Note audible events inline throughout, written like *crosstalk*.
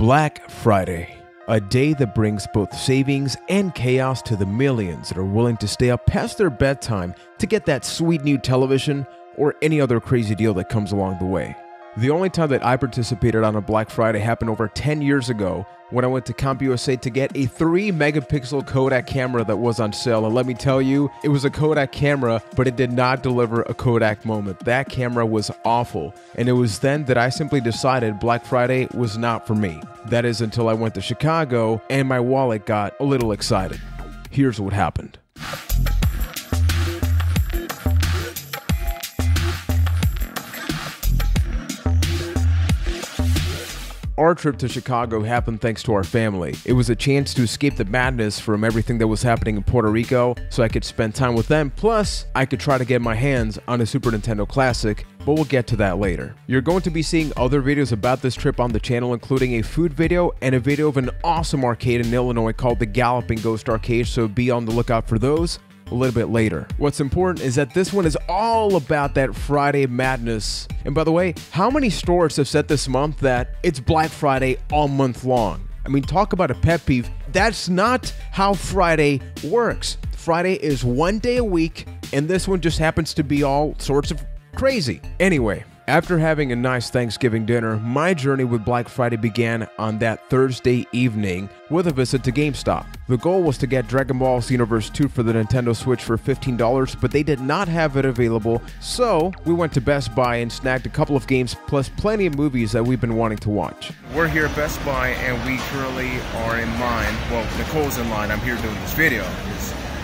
Black Friday, a day that brings both savings and chaos to the millions that are willing to stay up past their bedtime to get that sweet new television or any other crazy deal that comes along the way. The only time that I participated on a Black Friday happened over 10 years ago when I went to CompUSA to get a 3 megapixel Kodak camera that was on sale. And let me tell you, it was a Kodak camera, but it did not deliver a Kodak moment. That camera was awful. And it was then that I simply decided Black Friday was not for me. That is until I went to Chicago and my wallet got a little excited. Here's what happened. Our trip to Chicago happened thanks to our family. It was a chance to escape the madness from everything that was happening in Puerto Rico so I could spend time with them. Plus, I could try to get my hands on a Super Nintendo Classic, but we'll get to that later. You're going to be seeing other videos about this trip on the channel, including a food video and a video of an awesome arcade in Illinois called the Galloping Ghost Arcade, so be on the lookout for those a little bit later. What's important is that this one is all about that Friday madness. And by the way, how many stores have said this month that it's Black Friday all month long? I mean, talk about a pet peeve. That's not how Friday works. Friday is one day a week, and this one just happens to be all sorts of crazy. Anyway, after having a nice Thanksgiving dinner, my journey with Black Friday began on that Thursday evening with a visit to GameStop. The goal was to get Dragon Ball Xenoverse 2 for the Nintendo Switch for $15, but they did not have it available, so we went to Best Buy and snagged a couple of games plus plenty of movies that we've been wanting to watch. We're here at Best Buy and we currently are in line. Well, Nicole's in line. I'm here doing this video.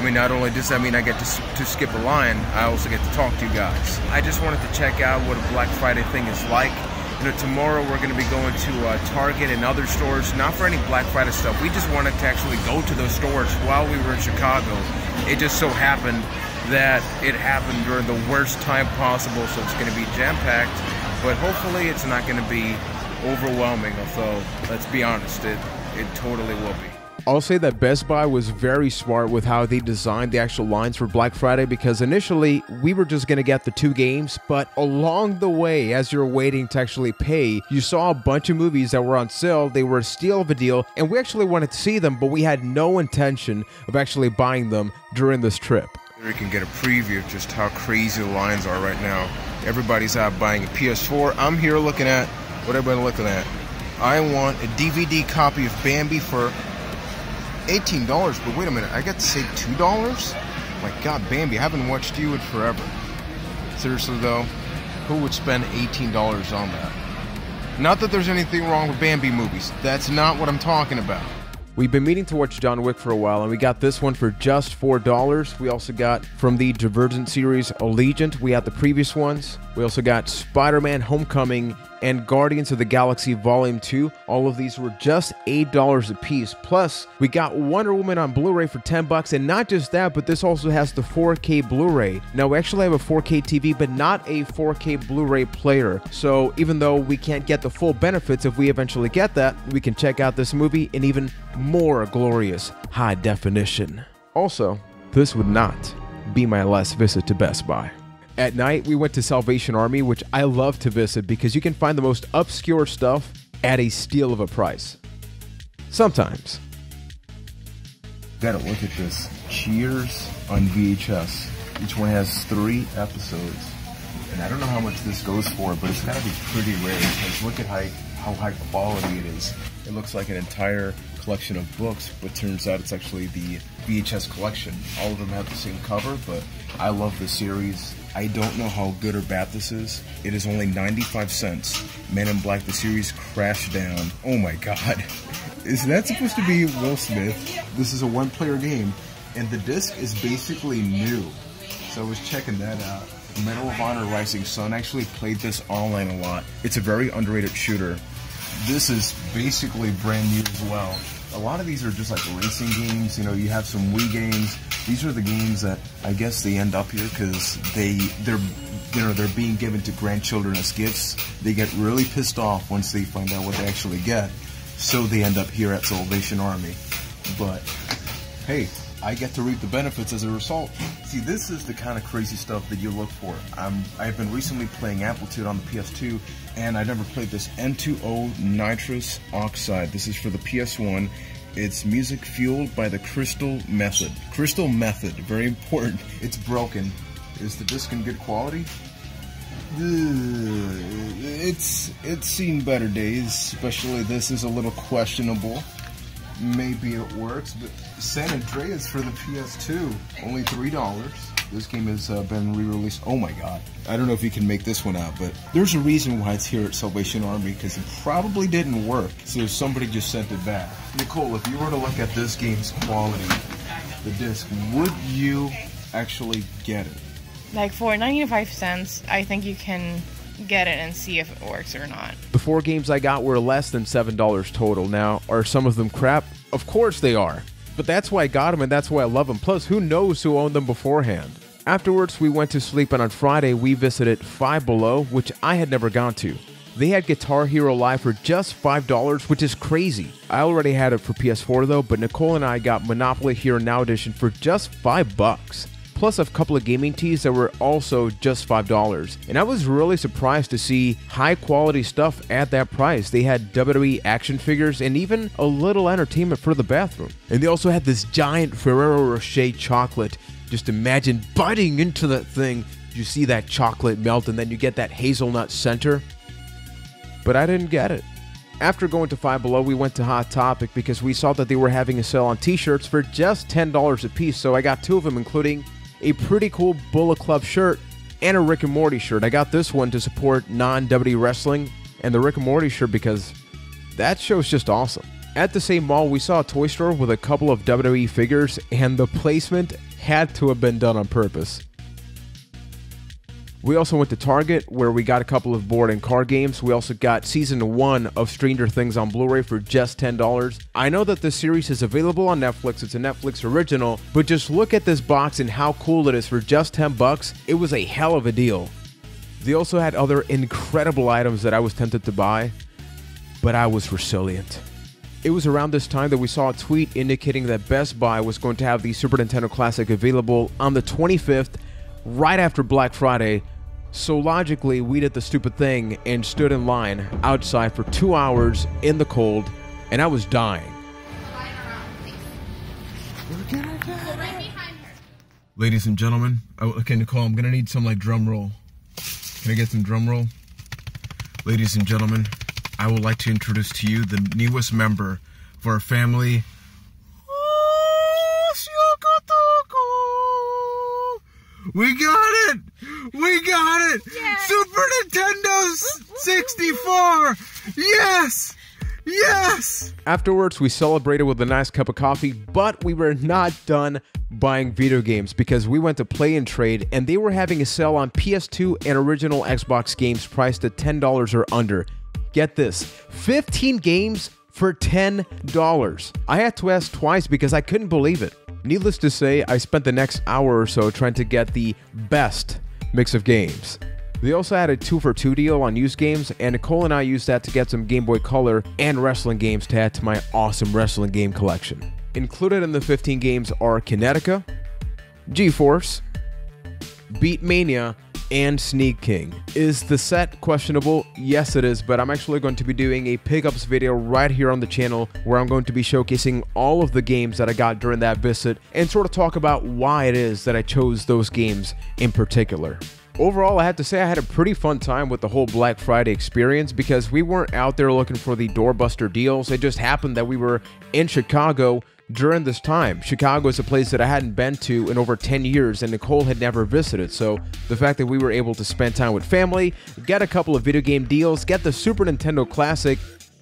I mean, not only does that mean I get to, to skip a line, I also get to talk to you guys. I just wanted to check out what a Black Friday thing is like. You know, tomorrow we're going to be going to uh, Target and other stores, not for any Black Friday stuff. We just wanted to actually go to those stores while we were in Chicago. It just so happened that it happened during the worst time possible, so it's going to be jam-packed. But hopefully it's not going to be overwhelming, although, let's be honest, it, it totally will be. I'll say that Best Buy was very smart with how they designed the actual lines for Black Friday because initially we were just going to get the two games, but along the way, as you're waiting to actually pay, you saw a bunch of movies that were on sale. They were a steal of a deal, and we actually wanted to see them, but we had no intention of actually buying them during this trip. We can get a preview of just how crazy the lines are right now. Everybody's out buying a PS4. I'm here looking at what everybody looking at. I want a DVD copy of Bambi for $18, but wait a minute, I got to save $2? My god, Bambi, I haven't watched you in forever. Seriously though, who would spend $18 on that? Not that there's anything wrong with Bambi movies. That's not what I'm talking about. We've been meaning to watch John Wick for a while, and we got this one for just $4. We also got from the Divergent series Allegiant, we had the previous ones. We also got Spider Man Homecoming and Guardians of the Galaxy Volume 2. All of these were just $8 a piece. Plus, we got Wonder Woman on Blu-ray for 10 bucks and not just that, but this also has the 4K Blu-ray. Now, we actually have a 4K TV, but not a 4K Blu-ray player. So, even though we can't get the full benefits if we eventually get that, we can check out this movie and even more glorious high definition. Also, this would not be my last visit to Best Buy. At night, we went to Salvation Army, which I love to visit because you can find the most obscure stuff at a steal of a price. Sometimes. Gotta look at this. Cheers on VHS. Each one has three episodes. And I don't know how much this goes for, but it's gotta be pretty rare because look at how, how high quality it is. It looks like an entire collection of books, but turns out it's actually the VHS collection. All of them have the same cover, but I love the series. I don't know how good or bad this is. It is only 95 cents. Men in Black, the series Crashdown. Oh my god. *laughs* Is that supposed to be Will Smith? This is a one player game, and the disc is basically new. So I was checking that out. Medal of Honor Rising Sun actually played this online a lot. It's a very underrated shooter. This is basically brand new as well. A lot of these are just like racing games. You know, you have some Wii games. These are the games that I guess they end up here because they they're you know they're being given to grandchildren as gifts. They get really pissed off once they find out what they actually get so they end up here at Salvation Army. But hey, I get to reap the benefits as a result. See, this is the kind of crazy stuff that you look for. I'm, I've been recently playing Amplitude on the PS2, and I never played this N2O Nitrous Oxide. This is for the PS1. It's music fueled by the Crystal Method. Crystal Method, very important. It's broken. Is the disc in good quality? It's it's seen better days, especially this is a little questionable. Maybe it works, but San Andreas for the PS2, only three dollars. This game has uh, been re-released. Oh my god! I don't know if you can make this one out, but there's a reason why it's here at Salvation Army because it probably didn't work. So somebody just sent it back. Nicole, if you were to look at this game's quality, the disc, would you actually get it? Like for 95 cents, I think you can get it and see if it works or not. The four games I got were less than $7 total. Now, are some of them crap? Of course they are. But that's why I got them and that's why I love them. Plus, who knows who owned them beforehand? Afterwards, we went to sleep and on Friday we visited Five Below, which I had never gone to. They had Guitar Hero Live for just $5, which is crazy. I already had it for PS4 though, but Nicole and I got Monopoly Here & Now Edition for just 5 bucks plus a couple of gaming tees that were also just $5. And I was really surprised to see high quality stuff at that price. They had WWE action figures and even a little entertainment for the bathroom. And they also had this giant Ferrero Rocher chocolate. Just imagine biting into that thing. You see that chocolate melt and then you get that hazelnut center. But I didn't get it. After going to Five Below, we went to Hot Topic because we saw that they were having a sale on t shirts for just $10 a piece. So I got two of them, including a pretty cool Bullet Club shirt and a Rick and Morty shirt. I got this one to support non WWE wrestling and the Rick and Morty shirt because that show's just awesome. At the same mall, we saw a toy store with a couple of WWE figures, and the placement had to have been done on purpose. We also went to Target where we got a couple of board and card games. We also got season one of Stranger Things on Blu ray for just $10. I know that the series is available on Netflix, it's a Netflix original, but just look at this box and how cool it is for just 10 bucks. It was a hell of a deal. They also had other incredible items that I was tempted to buy, but I was resilient. It was around this time that we saw a tweet indicating that Best Buy was going to have the Super Nintendo Classic available on the 25th right after Black Friday. So logically, we did the stupid thing and stood in line outside for two hours in the cold, and I was dying. Ladies and gentlemen, okay, Nicole, I'm gonna need some like drum roll. Can I get some drum roll? Ladies and gentlemen, I would like to introduce to you the newest member of our family. We got it! We got it! Super Nintendo 64! Yes! Yes! Afterwards, we celebrated with a nice cup of coffee, but we were not done buying video games because we went to Play and Trade and they were having a sale on PS2 and original Xbox games priced at $10 or under. Get this 15 games for $10. I had to ask twice because I couldn't believe it. Needless to say, I spent the next hour or so trying to get the best mix of games. They also had a 2 for 2 deal on used games, and Nicole and I used that to get some Game Boy Color and wrestling games to add to my awesome wrestling game collection. Included in the 15 games are Kinetica, G-Force, Beat Mania, and Sneak King. Is the set questionable? Yes, it is, but I'm actually going to be doing a pickups video right here on the channel where I'm going to be showcasing all of the games that I got during that visit and sort of talk about why it is that I chose those games in particular. Overall, I have to say I had a pretty fun time with the whole Black Friday experience because we weren't out there looking for the doorbuster deals. It just happened that we were in Chicago during this time. Chicago is a place that I hadn't been to in over 10 years and Nicole had never visited. So the fact that we were able to spend time with family, get a couple of video game deals, get the Super Nintendo Classic,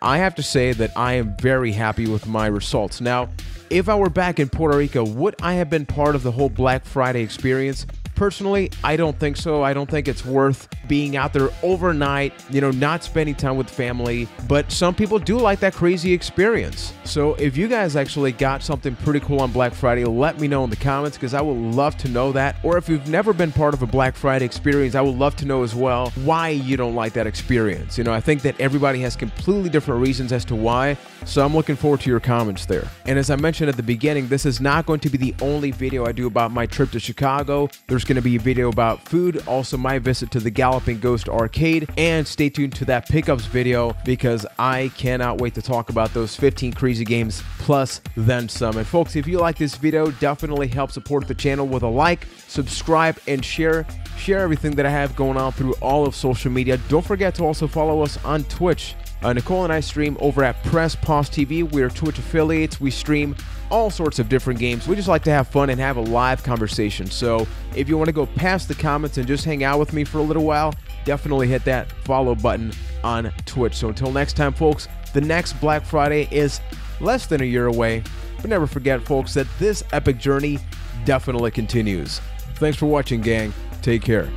I have to say that I am very happy with my results. Now, if I were back in Puerto Rico, would I have been part of the whole Black Friday experience? Personally, I don't think so. I don't think it's worth being out there overnight, you know, not spending time with family. But some people do like that crazy experience. So if you guys actually got something pretty cool on Black Friday, let me know in the comments because I would love to know that. Or if you've never been part of a Black Friday experience, I would love to know as well why you don't like that experience. You know, I think that everybody has completely different reasons as to why. So I'm looking forward to your comments there. And as I mentioned at the beginning, this is not going to be the only video I do about my trip to Chicago. There's going to be a video about food, also my visit to the Galloping Ghost Arcade, and stay tuned to that pickups video because I cannot wait to talk about those 15 crazy games plus then some. And folks, if you like this video, definitely help support the channel with a like, subscribe, and share. Share everything that I have going on through all of social media. Don't forget to also follow us on Twitch. Uh, Nicole and I stream over at Press Pause TV. We are Twitch affiliates. We stream all sorts of different games. We just like to have fun and have a live conversation. So if you want to go past the comments and just hang out with me for a little while, definitely hit that follow button on Twitch. So until next time, folks, the next Black Friday is less than a year away. But never forget, folks, that this epic journey definitely continues. Thanks for watching, gang. Take care.